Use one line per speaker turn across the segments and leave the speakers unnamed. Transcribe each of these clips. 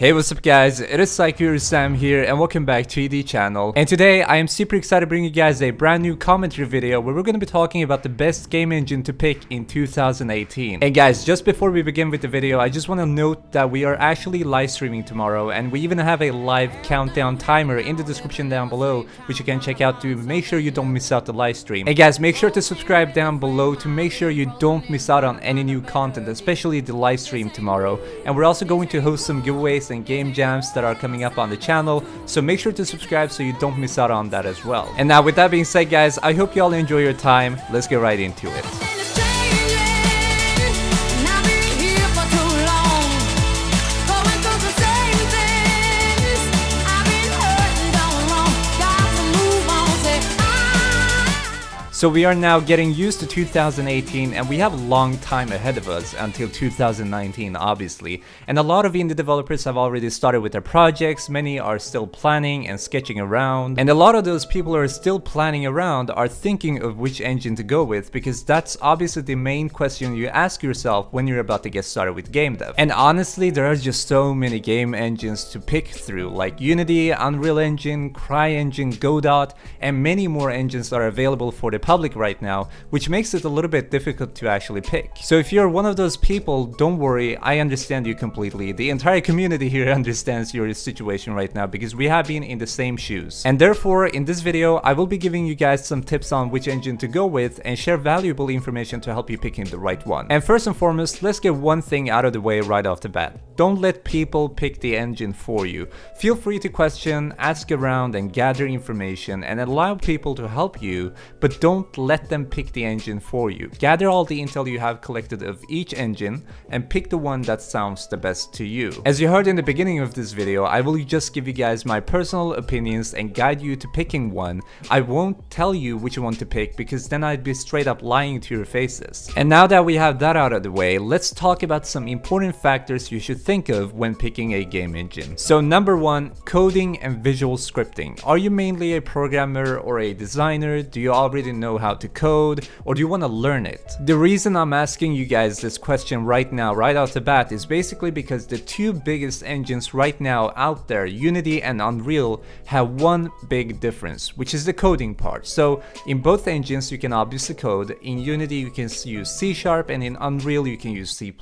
Hey what's up guys, it is Sykoo Sam here and welcome back to ED channel and today I am super excited to bring you guys a brand new commentary video where we're going to be talking about the best game engine to pick in 2018. And guys, just before we begin with the video I just want to note that we are actually live streaming tomorrow and we even have a live countdown timer in the description down below which you can check out to make sure you don't miss out the live stream. And guys, make sure to subscribe down below to make sure you don't miss out on any new content, especially the live stream tomorrow. And we're also going to host some giveaways and game jams that are coming up on the channel, so make sure to subscribe so you don't miss out on that as well. And now with that being said guys, I hope you all enjoy your time, let's get right into it. So we are now getting used to 2018 and we have a long time ahead of us until 2019 obviously. And a lot of indie developers have already started with their projects, many are still planning and sketching around. And a lot of those people who are still planning around are thinking of which engine to go with because that's obviously the main question you ask yourself when you're about to get started with game dev. And honestly there are just so many game engines to pick through like Unity, Unreal Engine, CryEngine, Godot and many more engines that are available for the public right now, which makes it a little bit difficult to actually pick. So if you're one of those people, don't worry, I understand you completely. The entire community here understands your situation right now because we have been in the same shoes. And therefore, in this video, I will be giving you guys some tips on which engine to go with and share valuable information to help you picking the right one. And first and foremost, let's get one thing out of the way right off the bat. Don't let people pick the engine for you. Feel free to question, ask around and gather information and allow people to help you, but don't don't let them pick the engine for you. Gather all the intel you have collected of each engine and pick the one that sounds the best to you. As you heard in the beginning of this video, I will just give you guys my personal opinions and guide you to picking one. I won't tell you which one to pick because then I'd be straight up lying to your faces. And now that we have that out of the way, let's talk about some important factors you should think of when picking a game engine. So number one, coding and visual scripting. Are you mainly a programmer or a designer? Do you already know know how to code or do you want to learn it? The reason I'm asking you guys this question right now, right off the bat, is basically because the two biggest engines right now out there, Unity and Unreal, have one big difference, which is the coding part. So in both engines you can obviously code, in Unity you can use C Sharp and in Unreal you can use C++.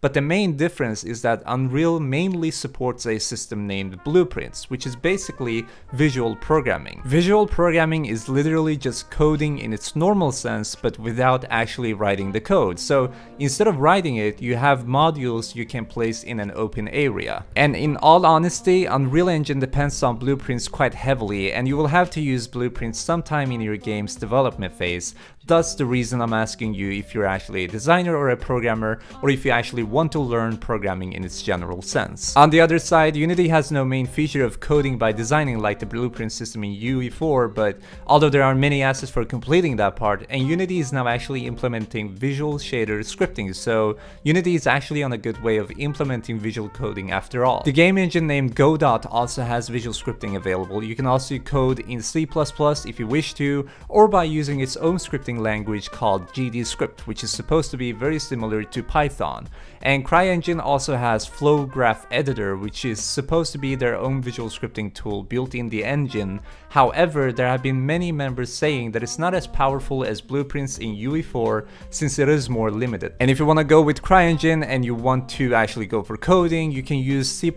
But the main difference is that Unreal mainly supports a system named Blueprints, which is basically visual programming. Visual programming is literally just code coding in its normal sense but without actually writing the code. So instead of writing it, you have modules you can place in an open area. And in all honesty, Unreal Engine depends on blueprints quite heavily and you will have to use blueprints sometime in your game's development phase. Thus the reason I'm asking you if you're actually a designer or a programmer or if you actually want to learn programming in its general sense. On the other side, Unity has no main feature of coding by designing like the blueprint system in UE4, but although there are many assets for completing that part, and Unity is now actually implementing visual shader scripting, so Unity is actually on a good way of implementing visual coding after all. The game engine named Godot also has visual scripting available. You can also code in C++ if you wish to, or by using its own scripting language called GDScript, which is supposed to be very similar to Python. And CryEngine also has Flow Graph Editor, which is supposed to be their own visual scripting tool built in the engine. However, there have been many members saying that it's not as powerful as Blueprints in UE4 since it is more limited. And if you want to go with CryEngine and you want to actually go for coding, you can use C++,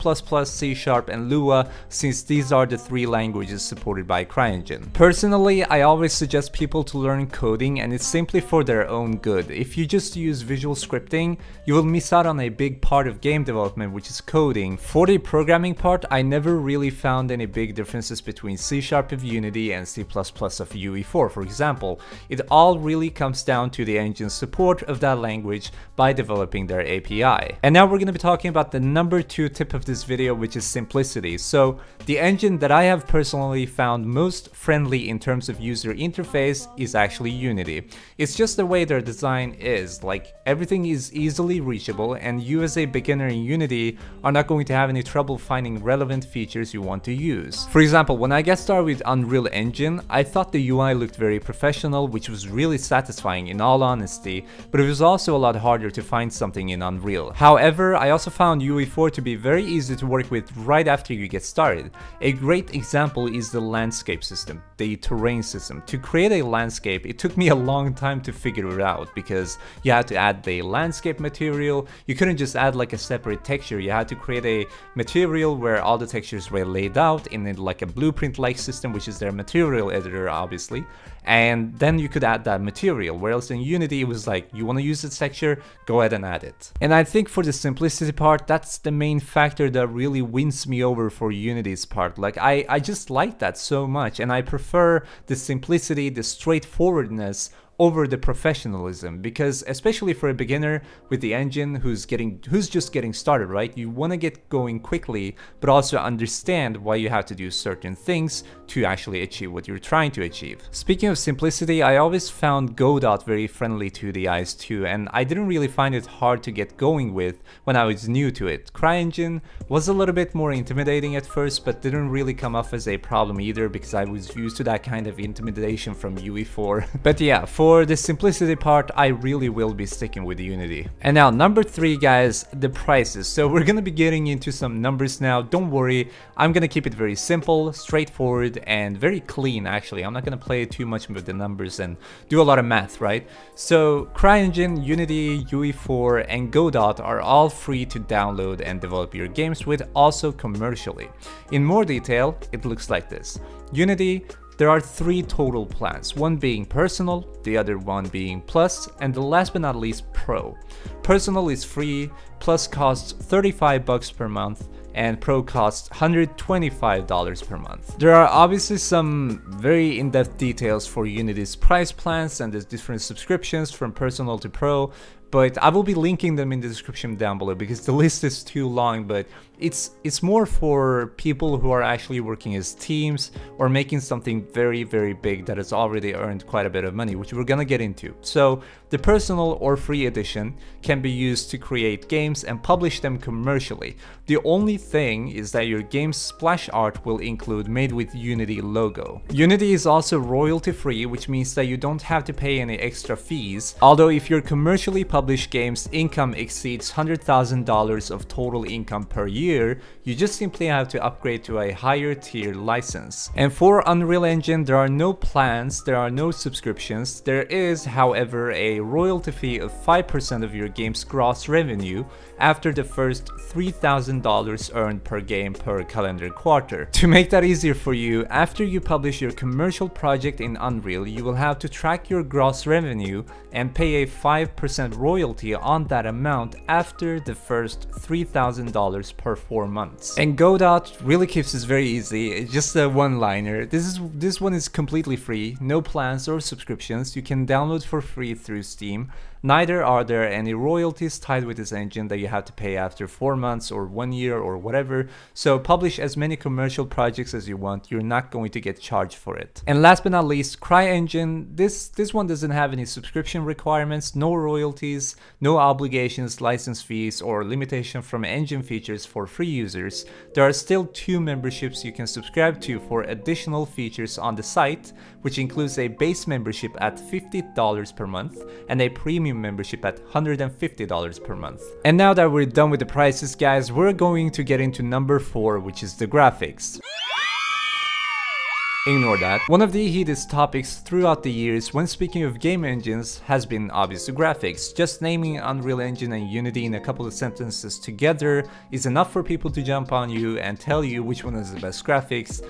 C Sharp, and Lua since these are the three languages supported by CryEngine. Personally, I always suggest people to learn coding and it's simply for their own good. If you just use visual scripting, you will miss out on a big part of game development which is coding. For the programming part, I never really found any big differences between C Sharp of Unity and C++ of UE4 for example. It all really comes down to the engine's support of that language by developing their API. And now we're going to be talking about the number two tip of this video which is simplicity. So the engine that I have personally found most friendly in terms of user interface is actually Unity. It's just the way their design is, like everything is easily reachable and you as a beginner in Unity are not going to have any trouble finding relevant features you want to use. For example, when I got started with Unreal Engine, I thought the UI looked very professional, which was really satisfying in all honesty, but it was also a lot harder to find something in Unreal. However, I also found UE4 to be very easy to work with right after you get started. A great example is the landscape system, the terrain system. To create a landscape, it took me a long time to figure it out because you had to add the landscape material, you couldn't just add like a separate texture, you had to create a material where all the textures were laid out in like a blueprint-like system, which is their material editor obviously, and then you could add that material, whereas in Unity it was like, you want to use this texture, go ahead and add it. And I think for the simplicity part, that's the main factor that really wins me over for Unity's part. Like, I, I just like that so much, and I prefer the simplicity, the straightforwardness over the professionalism because especially for a beginner with the engine who's getting who's just getting started right you want to get going quickly but also understand why you have to do certain things to actually achieve what you're trying to achieve speaking of simplicity i always found godot very friendly to the eyes too and i didn't really find it hard to get going with when i was new to it CryEngine was a little bit more intimidating at first but didn't really come off as a problem either because i was used to that kind of intimidation from UE4 but yeah for the simplicity part, I really will be sticking with Unity. And now number three guys, the prices. So we're gonna be getting into some numbers now, don't worry, I'm gonna keep it very simple, straightforward, and very clean actually. I'm not gonna play too much with the numbers and do a lot of math, right? So CryEngine, Unity, UE4, and Godot are all free to download and develop your games with, also commercially. In more detail, it looks like this. Unity there are three total plans, one being personal, the other one being plus, and the last but not least pro. Personal is free, plus costs 35 bucks per month, and Pro costs $125 per month. There are obviously some very in-depth details for Unity's price plans and the different subscriptions from personal to pro, but I will be linking them in the description down below because the list is too long, but it's it's more for people who are actually working as teams or making something very very big that has already earned quite a bit of money which we're gonna get into. So the personal or free edition can be used to create games and publish them commercially. The only thing is that your game's splash art will include made with unity logo. Unity is also royalty free which means that you don't have to pay any extra fees although if your commercially published game's income exceeds $100,000 of total income per year you just simply have to upgrade to a higher tier license. And for Unreal Engine, there are no plans, there are no subscriptions. There is, however, a royalty fee of 5% of your game's gross revenue after the first $3,000 earned per game per calendar quarter. To make that easier for you, after you publish your commercial project in Unreal, you will have to track your gross revenue and pay a 5% royalty on that amount after the first $3,000 per 4 months. And Godot really keeps this very easy, it's just a one-liner. This is this one is completely free, no plans or subscriptions, you can download for free through Steam. Neither are there any royalties tied with this engine that you have to pay after 4 months or 1 year or whatever, so publish as many commercial projects as you want, you're not going to get charged for it. And last but not least, CryEngine, this, this one doesn't have any subscription requirements, no royalties, no obligations, license fees, or limitation from engine features for free users. There are still two memberships you can subscribe to for additional features on the site, which includes a base membership at $50 per month and a premium membership at $150 per month. And now that we're done with the prices guys, we're going to get into number 4 which is the graphics. Ignore that. One of the heated topics throughout the years when speaking of game engines has been obviously graphics. Just naming Unreal Engine and Unity in a couple of sentences together is enough for people to jump on you and tell you which one is the best graphics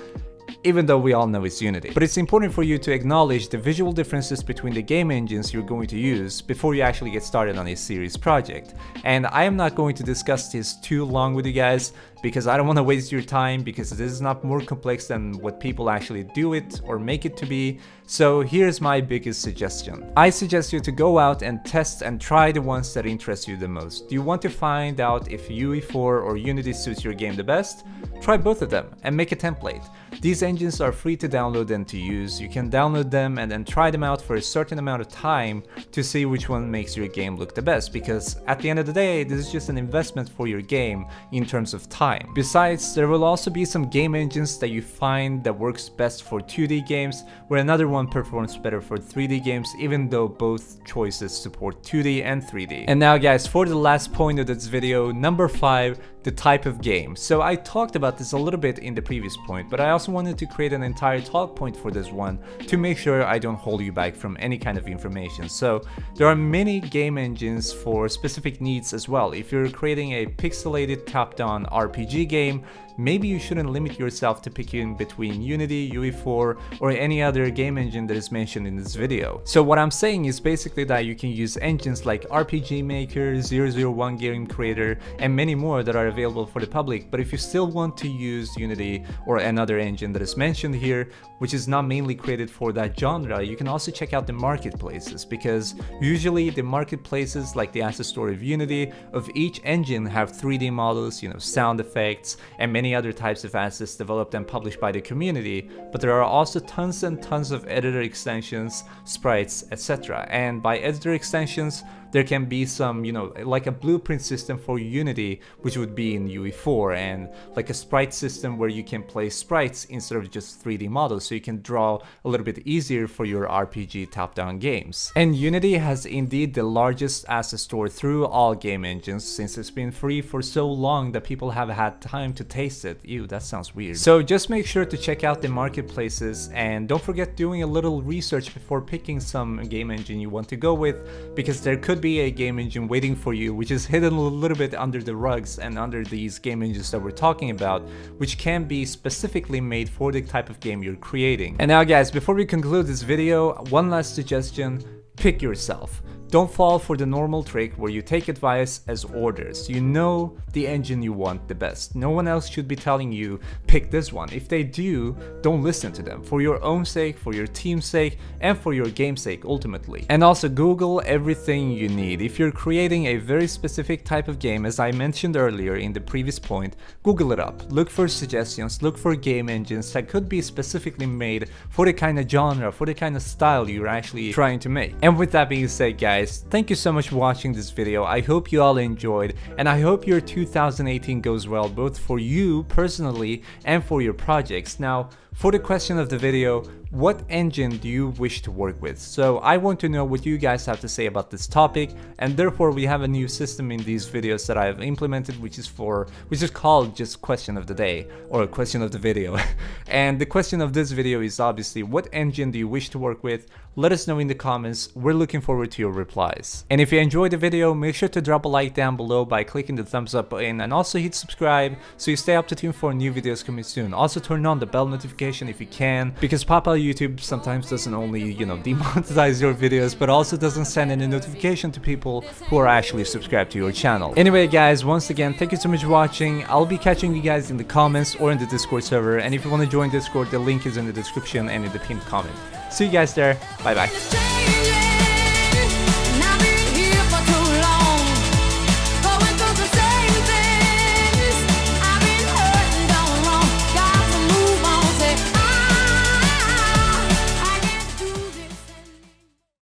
even though we all know it's Unity. But it's important for you to acknowledge the visual differences between the game engines you're going to use before you actually get started on a series project. And I am not going to discuss this too long with you guys, because I don't want to waste your time because this is not more complex than what people actually do it or make it to be. So here's my biggest suggestion. I suggest you to go out and test and try the ones that interest you the most. Do you want to find out if UE4 or Unity suits your game the best? Try both of them and make a template. These engines are free to download and to use. You can download them and then try them out for a certain amount of time to see which one makes your game look the best because at the end of the day, this is just an investment for your game in terms of time. Besides, there will also be some game engines that you find that works best for 2D games, where another one performs better for 3D games even though both choices support 2D and 3D. And now guys, for the last point of this video, number 5, the type of game. So I talked about this a little bit in the previous point, but I also wanted to create an entire talk point for this one to make sure I don't hold you back from any kind of information. So there are many game engines for specific needs as well. If you're creating a pixelated top-down RPG game, maybe you shouldn't limit yourself to picking between Unity, UE4, or any other game engine that is mentioned in this video. So what I'm saying is basically that you can use engines like RPG Maker, 001 Game Creator, and many more that are available for the public, but if you still want to use Unity or another engine that is mentioned here, which is not mainly created for that genre, you can also check out the marketplaces, because usually the marketplaces like the asset store of Unity of each engine have 3D models, you know, sound effects, and many other types of assets developed and published by the community, but there are also tons and tons of editor extensions, sprites, etc. And by editor extensions, there can be some, you know, like a blueprint system for Unity, which would be in UE4, and like a sprite system where you can place sprites instead of just 3D models, so you can draw a little bit easier for your RPG top-down games. And Unity has indeed the largest asset store through all game engines, since it's been free for so long that people have had time to taste it. Ew, that sounds weird. So just make sure to check out the marketplaces, and don't forget doing a little research before picking some game engine you want to go with, because there could be a game engine waiting for you which is hidden a little bit under the rugs and under these game engines that we're talking about which can be specifically made for the type of game you're creating. And now guys, before we conclude this video, one last suggestion, pick yourself. Don't fall for the normal trick where you take advice as orders. You know the engine you want the best. No one else should be telling you, pick this one. If they do, don't listen to them. For your own sake, for your team's sake, and for your game's sake ultimately. And also Google everything you need. If you're creating a very specific type of game, as I mentioned earlier in the previous point, Google it up. Look for suggestions, look for game engines that could be specifically made for the kind of genre, for the kind of style you're actually trying to make. And with that being said guys, guys, thank you so much for watching this video. I hope you all enjoyed and I hope your 2018 goes well both for you personally and for your projects. Now, for the question of the video, what engine do you wish to work with? So I want to know what you guys have to say about this topic and therefore we have a new system in these videos that I've implemented which is for which is called just question of the day or question of the video. and the question of this video is obviously what engine do you wish to work with? Let us know in the comments. We're looking forward to your replies. And if you enjoyed the video, make sure to drop a like down below by clicking the thumbs up button and also hit subscribe so you stay up to tune for new videos coming soon. Also turn on the bell notification if you can because Papa YouTube sometimes doesn't only, you know, demonetize your videos, but also doesn't send any notification to people who are actually subscribed to your channel. Anyway, guys, once again, thank you so much for watching. I'll be catching you guys in the comments or in the Discord server. And if you want to join Discord, the link is in the description and in the pinned comment. See you guys there. Bye bye.